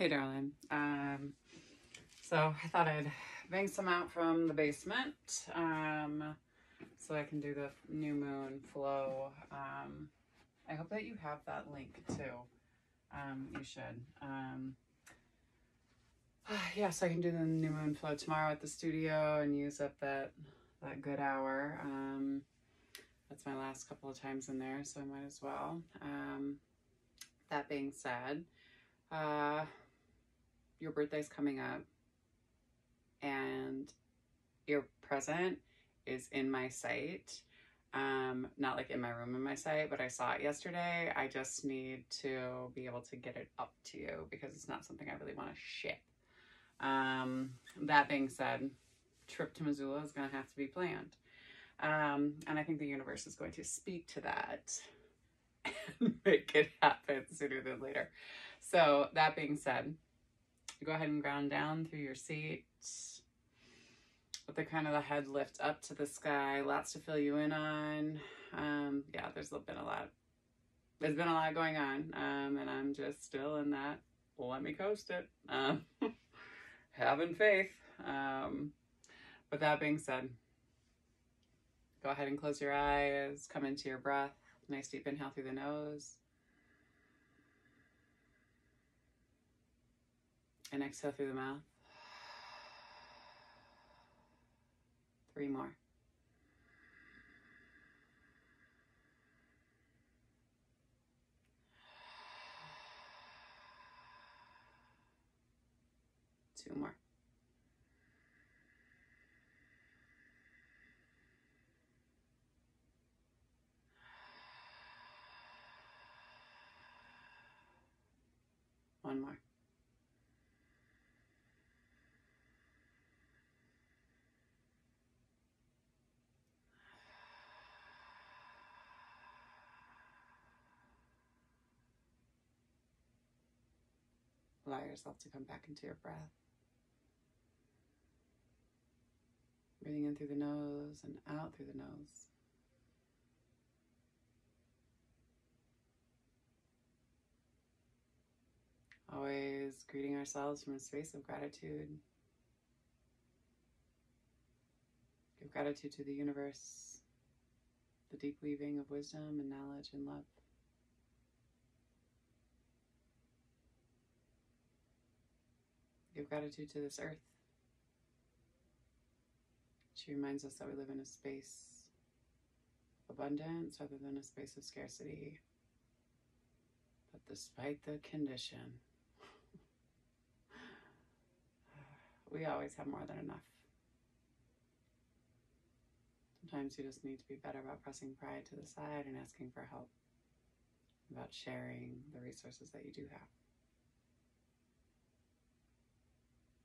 Hey, darling. Um, so I thought I'd bang some out from the basement um, so I can do the new moon flow. Um, I hope that you have that link too. Um, you should. Um, yeah, so I can do the new moon flow tomorrow at the studio and use up that that good hour. Um, that's my last couple of times in there, so I might as well. Um, that being said, uh, your birthday's coming up and your present is in my sight. Um, not like in my room in my sight, but I saw it yesterday. I just need to be able to get it up to you because it's not something I really want to ship. Um, that being said, trip to Missoula is going to have to be planned. Um, and I think the universe is going to speak to that and make it happen sooner than later. So that being said, go ahead and ground down through your seat. With the kind of the head lift up to the sky, lots to fill you in on. Um, yeah, there's been a lot. There's been a lot going on, um, and I'm just still in that. Let me coast it. Um, having faith. Um, with that being said, go ahead and close your eyes. Come into your breath. Nice deep inhale through the nose. And exhale through the mouth. Three more. Two more. One more. Allow yourself to come back into your breath. Breathing in through the nose and out through the nose. Always greeting ourselves from a space of gratitude. Give gratitude to the universe, the deep weaving of wisdom and knowledge and love. Give gratitude to this earth. She reminds us that we live in a space of abundance rather than a space of scarcity. But despite the condition, we always have more than enough. Sometimes you just need to be better about pressing pride to the side and asking for help, about sharing the resources that you do have.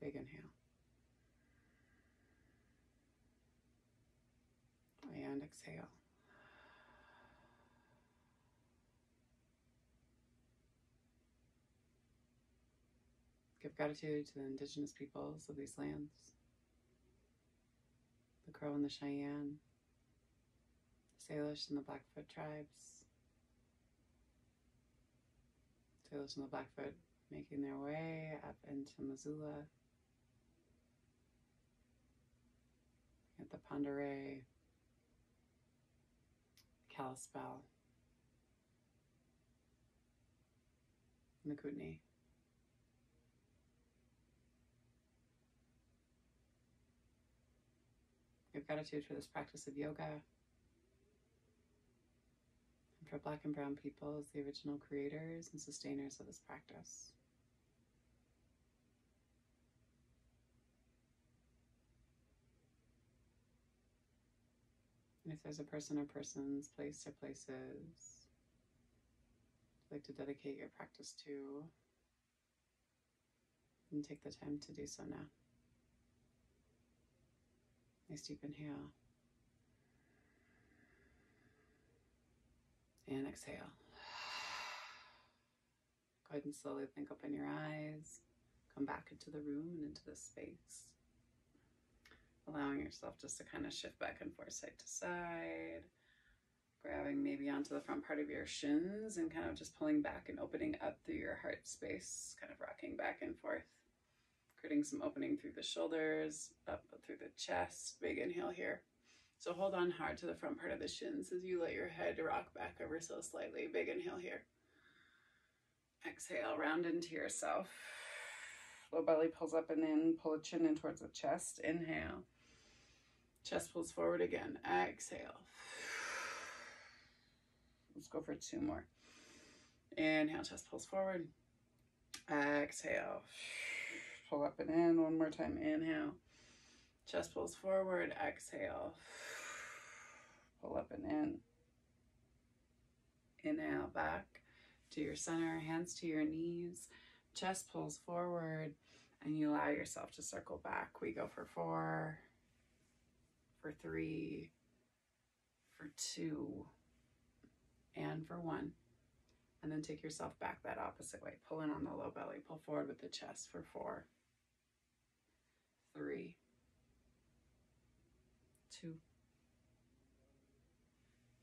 Big inhale. And exhale. Give gratitude to the indigenous peoples of these lands the Crow and the Cheyenne, the Salish and the Blackfoot tribes, Salish and the Blackfoot making their way up into Missoula, at the Pend Oreille, Kalispel, and the Kootenai. Give gratitude for this practice of yoga and for Black and Brown people as the original creators and sustainers of this practice. If there's a person or persons, place or places like to dedicate your practice to, then take the time to do so now. Nice deep inhale. And exhale. Go ahead and slowly blink open your eyes. Come back into the room and into the space. Allowing yourself just to kind of shift back and forth side to side. Grabbing maybe onto the front part of your shins and kind of just pulling back and opening up through your heart space, kind of rocking back and forth. Creating some opening through the shoulders, up through the chest. Big inhale here. So hold on hard to the front part of the shins as you let your head rock back ever so slightly. Big inhale here. Exhale, round into yourself. Low belly pulls up and in. Pull the chin in towards the chest. Inhale. Chest pulls forward again. Exhale. Let's go for two more. Inhale, chest pulls forward. Exhale. Pull up and in. One more time. Inhale. Chest pulls forward. Exhale. Pull up and in. Inhale, back to your center, hands to your knees, chest pulls forward, and you allow yourself to circle back. We go for four, for three, for two, and for one. And then take yourself back that opposite way. Pull in on the low belly. Pull forward with the chest for four, three, two,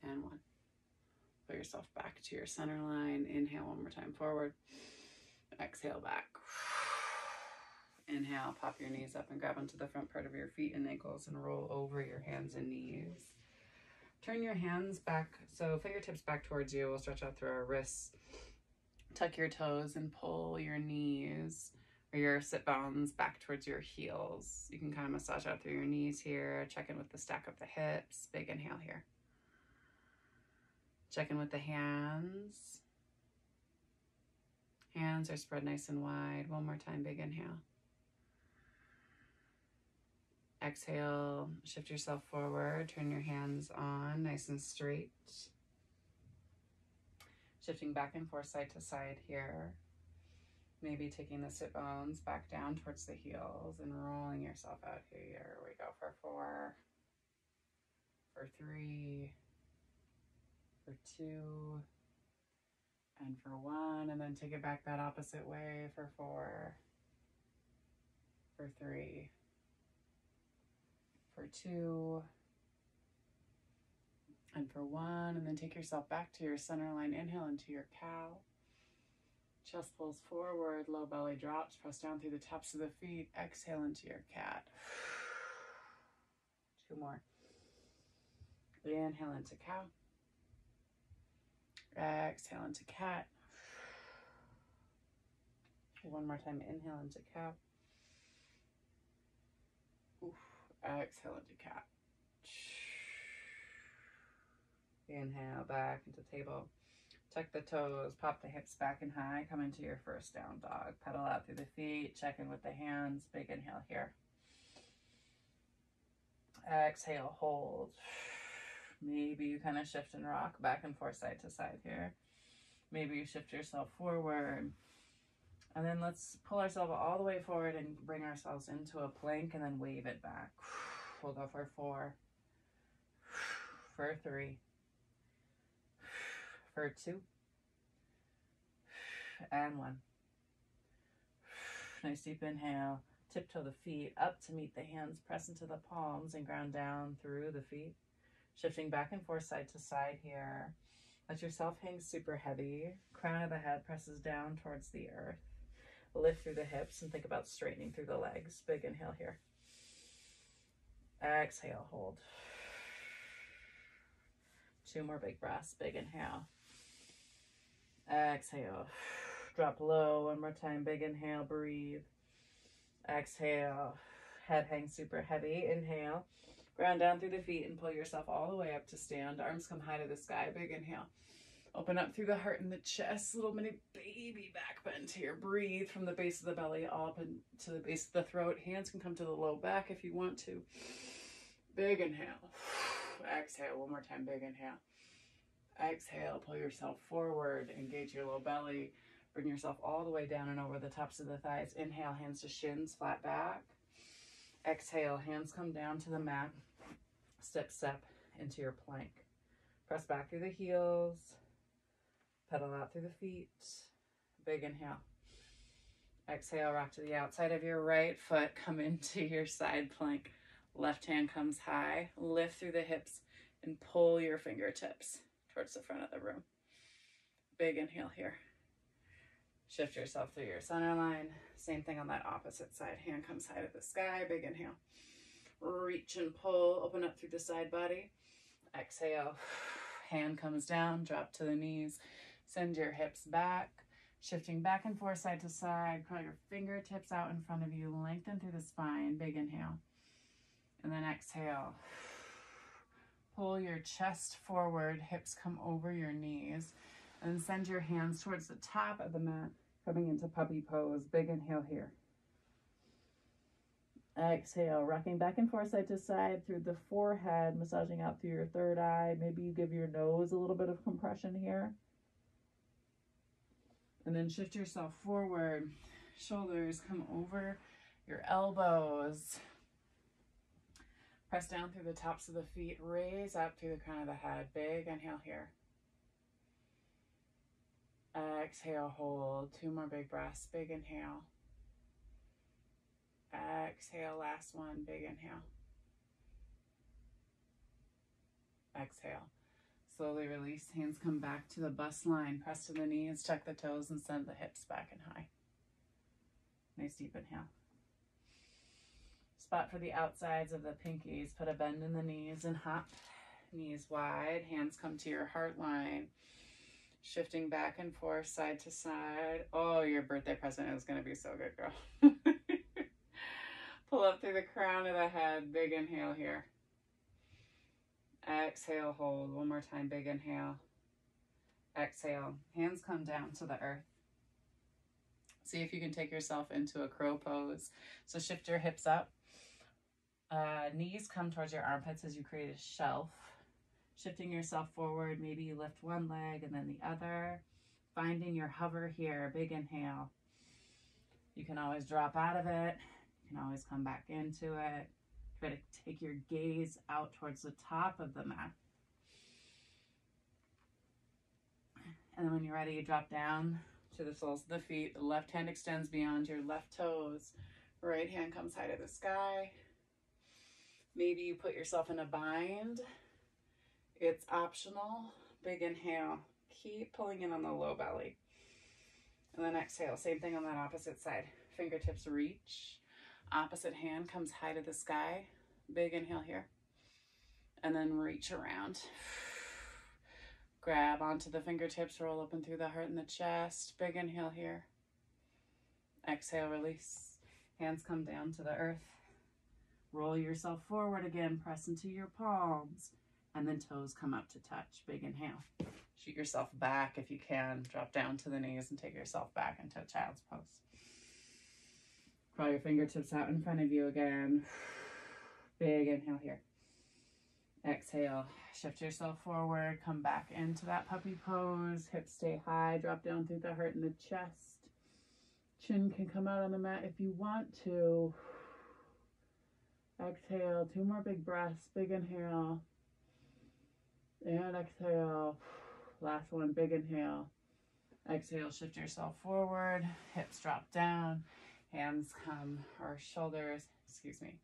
and one. Put yourself back to your center line. Inhale one more time forward. Exhale back. Inhale, pop your knees up and grab onto the front part of your feet and ankles and roll over your hands and knees. Turn your hands back, so fingertips back towards you. We'll stretch out through our wrists. Tuck your toes and pull your knees or your sit bones back towards your heels. You can kind of massage out through your knees here. Check in with the stack of the hips. Big inhale here. Check in with the hands. Hands are spread nice and wide. One more time, big inhale. Exhale, shift yourself forward, turn your hands on nice and straight. Shifting back and forth side to side here. Maybe taking the sit bones back down towards the heels and rolling yourself out here. We go for four, for three, for two, and for one, and then take it back that opposite way for four, for three, for two, and for one, and then take yourself back to your center line. Inhale into your cow. Chest pulls forward, low belly drops, press down through the tops of the feet. Exhale into your cat. Two more. Inhale into cow. Exhale into cat. One more time. Inhale into cow. Exhale into cat. Inhale back into table. Tuck the toes, pop the hips back and high. Come into your first down dog. Pedal out through the feet. Check in with the hands. Big inhale here. Exhale, hold. Maybe you kind of shift and rock back and forth side to side here. Maybe you shift yourself forward. And then let's pull ourselves all the way forward and bring ourselves into a plank and then wave it back. We'll go for four, for three, for two, and one. Nice deep inhale. Tiptoe the feet up to meet the hands. Press into the palms and ground down through the feet. Shifting back and forth side to side here. Let yourself hang super heavy. Crown of the head presses down towards the earth. Lift through the hips and think about straightening through the legs. Big inhale here. Exhale, hold. Two more big breaths. Big inhale. Exhale. Drop low. One more time. Big inhale. Breathe. Exhale. Head hangs super heavy. Inhale. Ground down through the feet and pull yourself all the way up to stand. Arms come high to the sky. Big inhale. Open up through the heart and the chest. Little mini baby back bend here. Breathe from the base of the belly all up to the base of the throat. Hands can come to the low back if you want to. Big inhale. Exhale. One more time. Big inhale. Exhale. Pull yourself forward. Engage your low belly. Bring yourself all the way down and over the tops of the thighs. Inhale. Hands to shins. Flat back. Exhale, hands come down to the mat. Step, step into your plank. Press back through the heels. Pedal out through the feet. Big inhale. Exhale, rock to the outside of your right foot. Come into your side plank. Left hand comes high. Lift through the hips and pull your fingertips. towards the front of the room. Big inhale here. Shift yourself through your center line. Same thing on that opposite side. Hand comes high to the sky. Big inhale. Reach and pull. Open up through the side body. Exhale. Hand comes down. Drop to the knees. Send your hips back. Shifting back and forth side to side. Curl your fingertips out in front of you. Lengthen through the spine. Big inhale. And then exhale. Pull your chest forward. Hips come over your knees. And send your hands towards the top of the mat coming into puppy pose. Big inhale here. Exhale, rocking back and forth side to side through the forehead, massaging out through your third eye. Maybe you give your nose a little bit of compression here. And then shift yourself forward. Shoulders come over your elbows. Press down through the tops of the feet. Raise up through the crown of the head. Big inhale here. Exhale, hold. Two more big breaths. Big inhale. Exhale, last one. Big inhale. Exhale. Slowly release. Hands come back to the bust line. Press to the knees, tuck the toes, and send the hips back and high. Nice deep inhale. Spot for the outsides of the pinkies. Put a bend in the knees and hop. Knees wide. Hands come to your heart line shifting back and forth, side to side. Oh, your birthday present is going to be so good, girl. Pull up through the crown of the head. Big inhale here. Exhale, hold. One more time. Big inhale. Exhale. Hands come down to the earth. See if you can take yourself into a crow pose. So shift your hips up. Uh, knees come towards your armpits as you create a shelf shifting yourself forward. Maybe you lift one leg and then the other. Finding your hover here, big inhale. You can always drop out of it. You can always come back into it. To take your gaze out towards the top of the mat. And then when you're ready, you drop down to the soles of the feet. The left hand extends beyond your left toes. Right hand comes high to the sky. Maybe you put yourself in a bind it's optional. Big inhale. Keep pulling in on the low belly. And then exhale. Same thing on that opposite side. Fingertips reach. Opposite hand comes high to the sky. Big inhale here. And then reach around. Grab onto the fingertips, roll and through the heart and the chest. Big inhale here. Exhale, release. Hands come down to the earth. Roll yourself forward again. Press into your palms and then toes come up to touch. Big inhale. Shoot yourself back if you can. Drop down to the knees and take yourself back into a child's pose. Crawl your fingertips out in front of you again. Big inhale here. Exhale. Shift yourself forward. Come back into that puppy pose. Hips stay high. Drop down through the heart and the chest. Chin can come out on the mat if you want to. Exhale. Two more big breaths. Big inhale. And exhale. Last one, big inhale. Exhale, shift yourself forward. Hips drop down. Hands come, or shoulders, excuse me,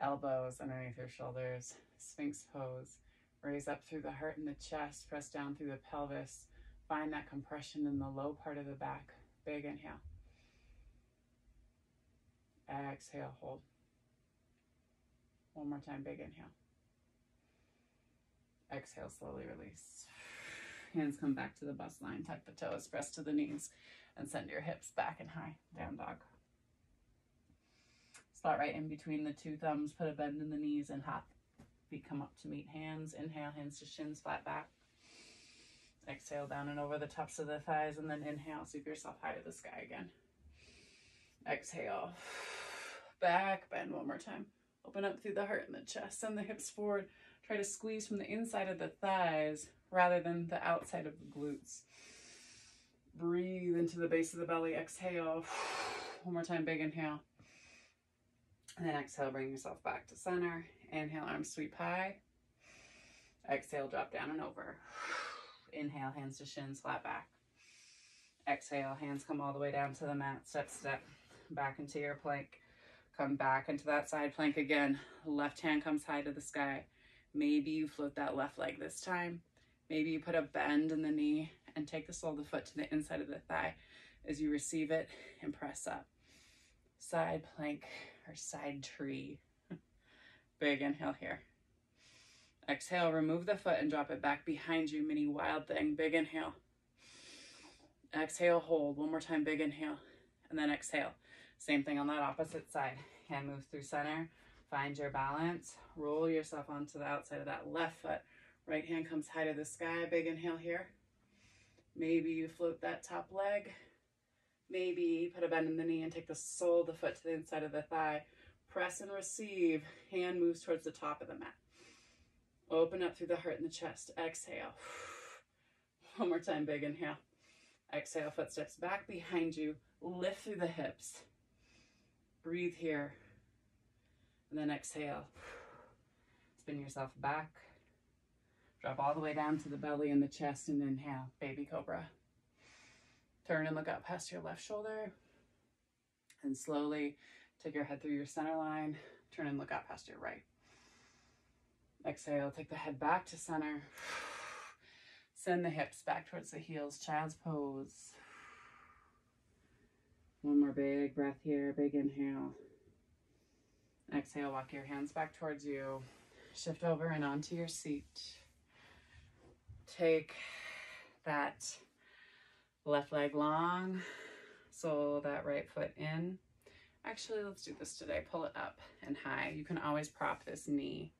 elbows underneath your shoulders. Sphinx pose. Raise up through the heart and the chest. Press down through the pelvis. Find that compression in the low part of the back. Big inhale. Exhale, hold. One more time, big inhale. Exhale, slowly release. Hands come back to the bust line. Tuck the toes, press to the knees, and send your hips back and high. Down dog. Spot right in between the two thumbs. Put a bend in the knees and hop. Feet come up to meet hands. Inhale, hands to shins, flat back. Exhale down and over the tops of the thighs, and then inhale. Sweep yourself high to the sky again. Exhale. Back bend one more time. Open up through the heart and the chest. Send the hips forward. Try to squeeze from the inside of the thighs rather than the outside of the glutes. Breathe into the base of the belly. Exhale. One more time, big inhale. And then exhale, bring yourself back to center. Inhale, arms sweep high. Exhale, drop down and over. Inhale, hands to shins, flat back. Exhale, hands come all the way down to the mat. Step, step, back into your plank. Come back into that side plank again. Left hand comes high to the sky. Maybe you float that left leg this time. Maybe you put a bend in the knee and take the sole of the foot to the inside of the thigh as you receive it and press up. Side plank side tree. Big inhale here. Exhale, remove the foot and drop it back behind you. Mini wild thing. Big inhale. Exhale, hold. One more time, big inhale. And then exhale. Same thing on that opposite side. Hand moves through center. Find your balance. Roll yourself onto the outside of that left foot. Right hand comes high to the sky. Big inhale here. Maybe you float that top leg. Maybe put a bend in the knee and take the sole of the foot to the inside of the thigh. Press and receive. Hand moves towards the top of the mat. Open up through the heart and the chest. Exhale. One more time, big inhale. Exhale, footsteps back behind you. Lift through the hips. Breathe here. And then exhale. Spin yourself back. Drop all the way down to the belly and the chest and inhale, baby cobra. Turn and look up past your left shoulder. And slowly take your head through your center line. Turn and look up past your right. Exhale, take the head back to center. Send the hips back towards the heels, child's pose. One more big breath here, big inhale. Exhale, walk your hands back towards you. Shift over and onto your seat. Take that left leg long, so that right foot in. Actually, let's do this today. Pull it up and high. You can always prop this knee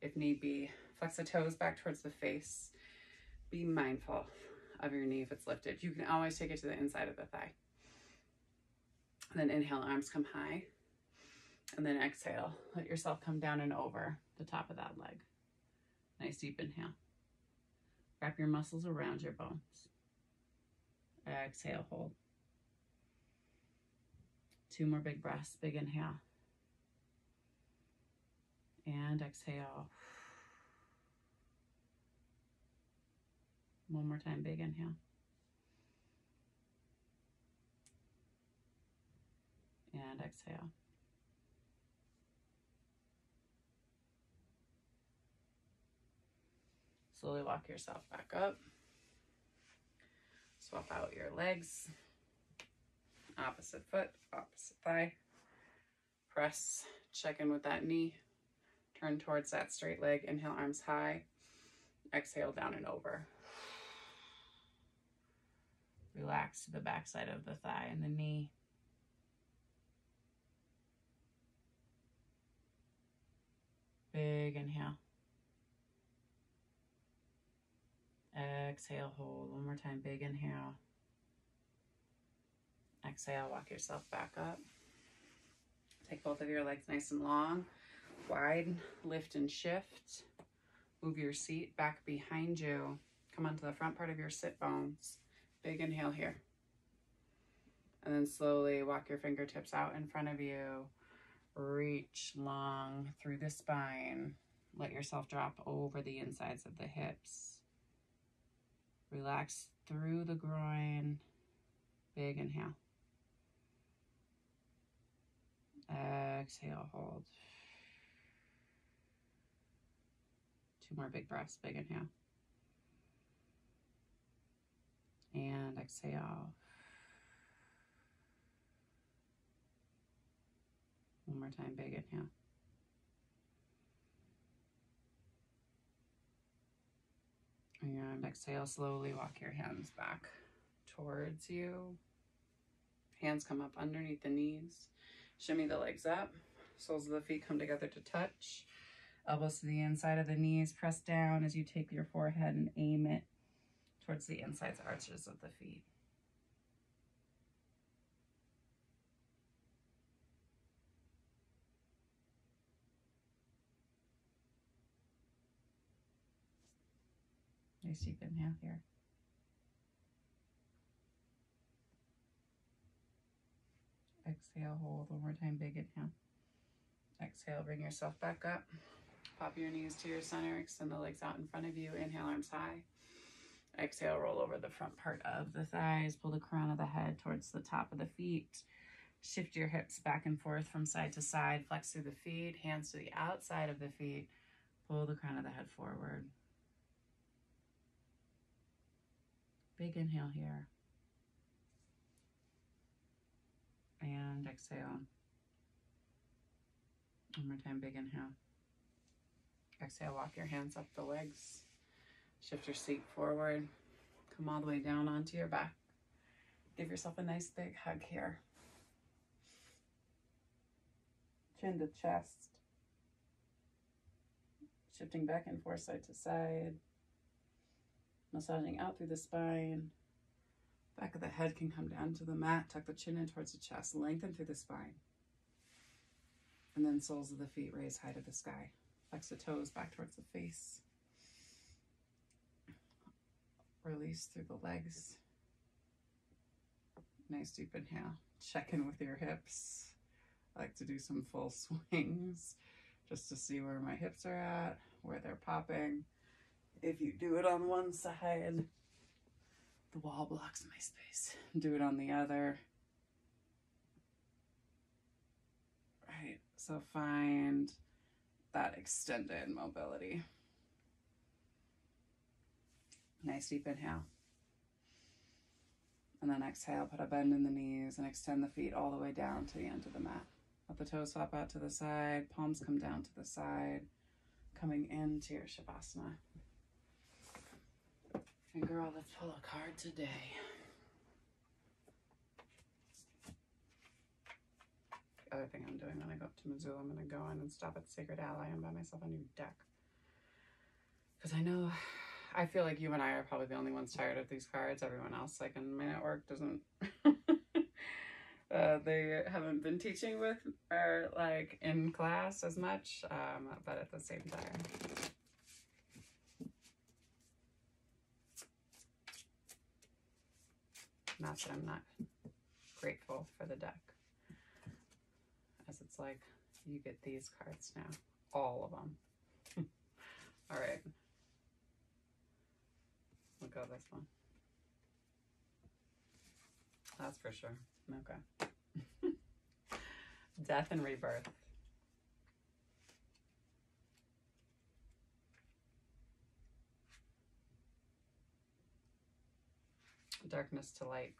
if need be. Flex the toes back towards the face. Be mindful of your knee if it's lifted. You can always take it to the inside of the thigh. And then inhale, arms come high. And then exhale, let yourself come down and over the top of that leg. Nice deep inhale. Wrap your muscles around your bones. Exhale, hold. Two more big breaths, big inhale. And exhale. One more time, big inhale. And exhale. Slowly walk yourself back up. Swap out your legs. Opposite foot, opposite thigh. Press, check in with that knee. Turn towards that straight leg. Inhale, arms high. Exhale, down and over. Relax the backside of the thigh and the knee. Big inhale. Exhale, hold. One more time, big inhale. Exhale, walk yourself back up. Take both of your legs nice and long, wide, lift and shift. Move your seat back behind you. Come onto the front part of your sit bones. Big inhale here. And then slowly walk your fingertips out in front of you. Reach long through the spine. Let yourself drop over the insides of the hips. Relax through the groin. Big inhale. Exhale, hold. Two more big breaths, big inhale. And exhale. One more time, big inhale. And exhale, slowly walk your hands back towards you. Hands come up underneath the knees. Shimmy the legs up. Soles of the feet come together to touch. Elbows to the inside of the knees. Press down as you take your forehead and aim it towards the insides arches of the feet. Nice deep inhale here. Exhale, hold one more time, big inhale. Exhale, bring yourself back up. Pop your knees to your center, extend the legs out in front of you. Inhale, arms high. Exhale, roll over the front part of the thighs. Pull the crown of the head towards the top of the feet. Shift your hips back and forth from side to side. Flex through the feet, hands to the outside of the feet. Pull the crown of the head forward. Big inhale here. And exhale. One more time, big inhale. Exhale, walk your hands up the legs. Shift your seat forward. Come all the way down onto your back. Give yourself a nice big hug here. Chin to chest. Shifting back and forth side to side. Massaging out through the spine. Back of the head can come down to the mat. Tuck the chin in towards the chest. Lengthen through the spine. And then soles of the feet raise high to the sky. Flex the toes back towards the face. Release through the legs. Nice deep inhale. Check in with your hips. I like to do some full swings just to see where my hips are at, where they're popping. If you do it on one side, the wall blocks my space. Do it on the other. Right, so find that extended mobility. Nice deep inhale. And then exhale, put a bend in the knees and extend the feet all the way down to the end of the mat. Let the toes swap out to the side, palms come down to the side, coming into your Shavasana. And girl, let's pull a card today. The other thing I'm doing when I go up to Missoula, I'm going to go in and stop at Sacred Ally and buy myself a new deck. Because I know, I feel like you and I are probably the only ones tired of these cards. Everyone else, like in my network, doesn't. uh, they haven't been teaching with or like in class as much, um, but at the same time. Not that I'm not grateful for the deck. As it's like, you get these cards now. All of them. All right. We'll go this one. That's for sure. Okay. Death and rebirth. Darkness to light.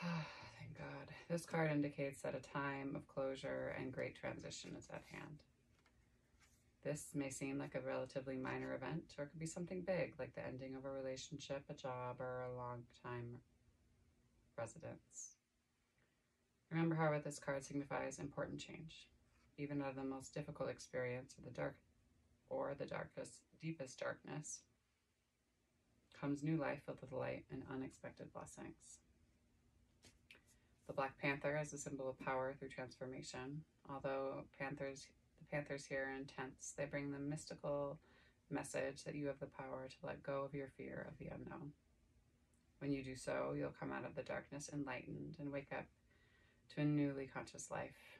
Thank God. This card indicates that a time of closure and great transition is at hand. This may seem like a relatively minor event, or it could be something big, like the ending of a relationship, a job, or a long time residence. Remember, however, this card signifies important change. Even out of the most difficult experience, or the dark, or the darkest, deepest darkness, comes new life filled with light and unexpected blessings. The Black Panther is a symbol of power through transformation. Although panthers, the panthers here are intense, they bring the mystical message that you have the power to let go of your fear of the unknown. When you do so, you'll come out of the darkness enlightened and wake up to a newly conscious life.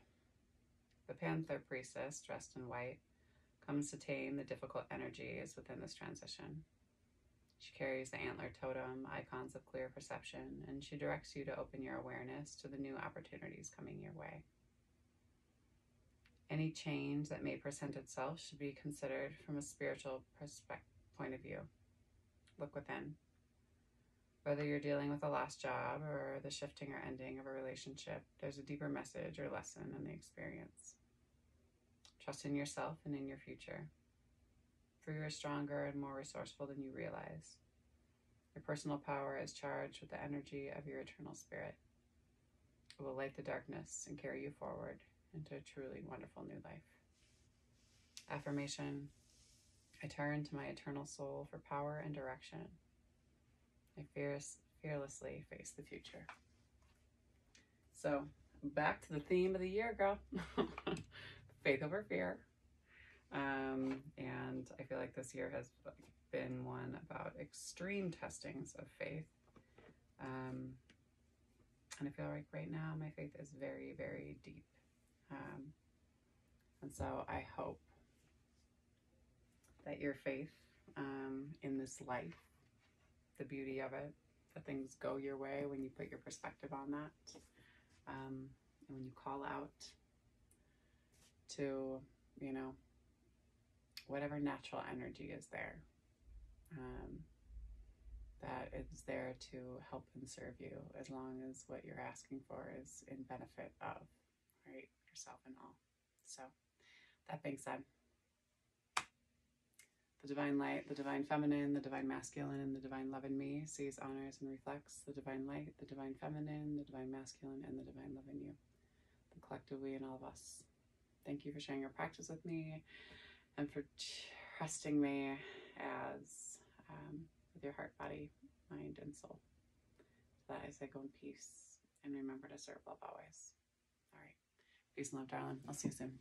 The Panther Priestess, dressed in white, comes to tame the difficult energies within this transition. She carries the antler totem, icons of clear perception, and she directs you to open your awareness to the new opportunities coming your way. Any change that may present itself should be considered from a spiritual perspective point of view. Look within. Whether you're dealing with a lost job or the shifting or ending of a relationship, there's a deeper message or lesson in the experience. Trust in yourself and in your future for you are stronger and more resourceful than you realize. Your personal power is charged with the energy of your eternal spirit. It will light the darkness and carry you forward into a truly wonderful new life. Affirmation I turn to my eternal soul for power and direction. I fearless, fearlessly face the future. So, back to the theme of the year, girl faith over fear. Um, and I feel like this year has been one about extreme testings of faith. Um, and I feel like right now my faith is very, very deep. Um, and so I hope that your faith um, in this life, the beauty of it, that things go your way when you put your perspective on that, um, and when you call out to, you know, whatever natural energy is there. Um, that is there to help and serve you as long as what you're asking for is in benefit of, right, yourself and all. So, that being said, the divine light, the divine feminine, the divine masculine, and the divine love in me sees, honors, and reflects the divine light, the divine feminine, the divine masculine, and the divine love in you, the collective we and all of us. Thank you for sharing your practice with me and for trusting me as um, with your heart, body, mind, and soul. So that I say go in peace and remember to serve love always. All right. Peace and love, darling. I'll see you soon.